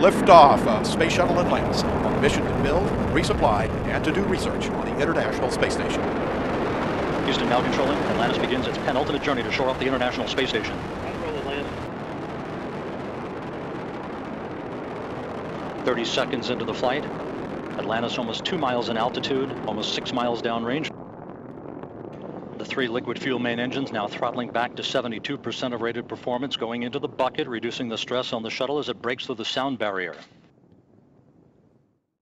zero, and liftoff of Space Shuttle Atlantis on a mission to build, resupply, and to do research on the International Space Station. Houston now controlling. Atlantis begins its penultimate journey to shore up the International Space Station. 30 seconds into the flight. Atlantis almost two miles in altitude, almost six miles downrange. Three liquid fuel main engines now throttling back to 72% of rated performance, going into the bucket, reducing the stress on the shuttle as it breaks through the sound barrier.